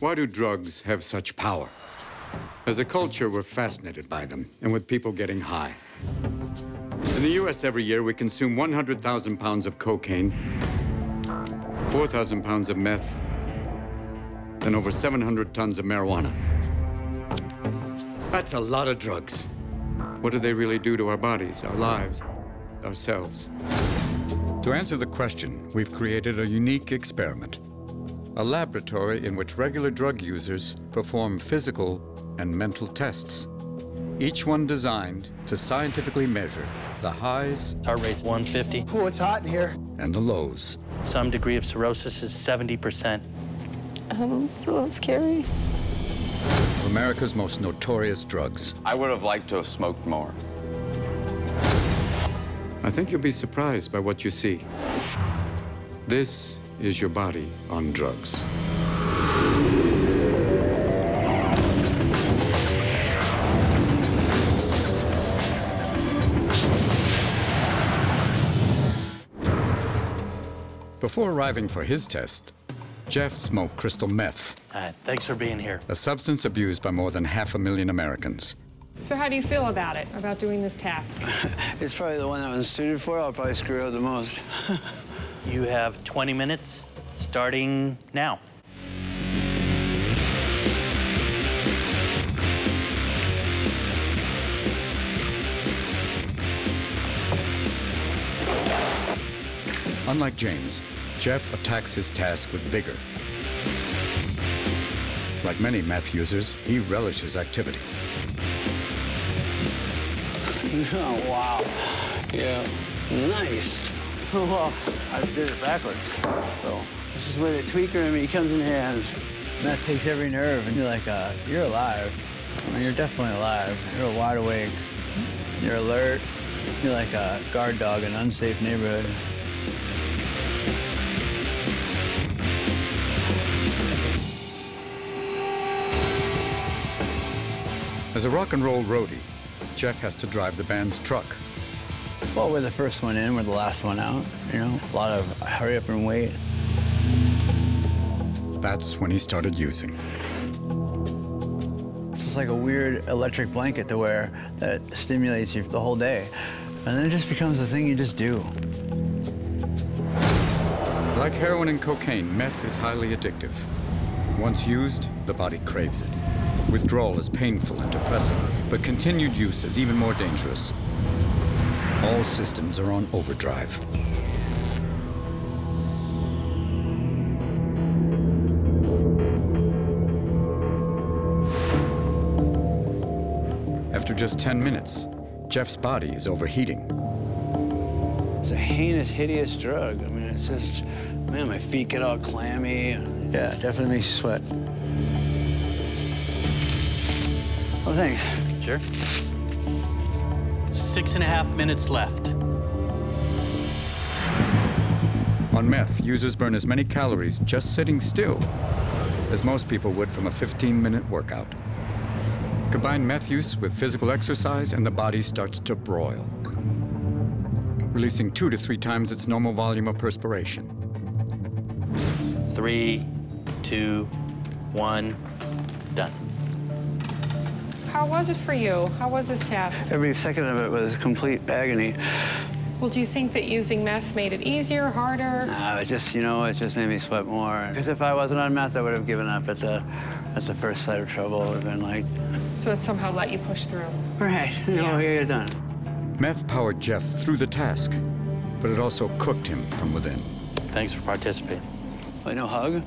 Why do drugs have such power? As a culture, we're fascinated by them and with people getting high. In the U.S. every year, we consume 100,000 pounds of cocaine, 4,000 pounds of meth, and over 700 tons of marijuana. That's a lot of drugs. What do they really do to our bodies, our lives, ourselves? To answer the question, we've created a unique experiment. A laboratory in which regular drug users perform physical and mental tests. Each one designed to scientifically measure the highs Heart rate's 150. Oh, it's hot in here. and the lows. Some degree of cirrhosis is 70%. Um, it's a little scary. of America's most notorious drugs. I would have liked to have smoked more. I think you'll be surprised by what you see. This is your body on drugs. Before arriving for his test, Jeff smoked crystal meth, All right, thanks for being here. a substance abused by more than half a million Americans. So how do you feel about it, about doing this task? It's probably the one that was suited for. I'll probably screw up the most. You have 20 minutes starting now. Unlike James, Jeff attacks his task with vigor. Like many meth users, he relishes activity. oh, wow. Yeah. Nice. So, I did it backwards. So, this is where the tweaker in me comes in hands. Meth takes every nerve, and you're like, uh, you're alive. I mean, you're definitely alive. You're wide awake. You're alert. You're like a guard dog in an unsafe neighborhood. As a rock and roll roadie, Jeff has to drive the band's truck. Well, we're the first one in, we're the last one out. You know, a lot of hurry up and wait. That's when he started using. It's just like a weird electric blanket to wear that stimulates you the whole day. And then it just becomes the thing you just do. Like heroin and cocaine, meth is highly addictive. Once used, the body craves it. Withdrawal is painful and depressing, but continued use is even more dangerous. All systems are on overdrive. After just 10 minutes, Jeff's body is overheating. It's a heinous, hideous drug. I mean, it's just, man, my feet get all clammy. Yeah, definitely makes you sweat. Oh, thanks. Sure. Six and a half minutes left. On meth, users burn as many calories just sitting still as most people would from a 15-minute workout. Combine meth use with physical exercise and the body starts to broil, releasing two to three times its normal volume of perspiration. Three, two, one, done. How was it for you? How was this task? Every second of it was complete agony. Well, do you think that using meth made it easier, harder? Uh, it just, you know, it just made me sweat more. Because if I wasn't on meth, I would have given up at the, at the first sight of trouble. It would have been like, So it somehow let you push through. right, you know, Yeah. you're done. Meth powered Jeff through the task, but it also cooked him from within. Thanks for participating. Wait, no hug?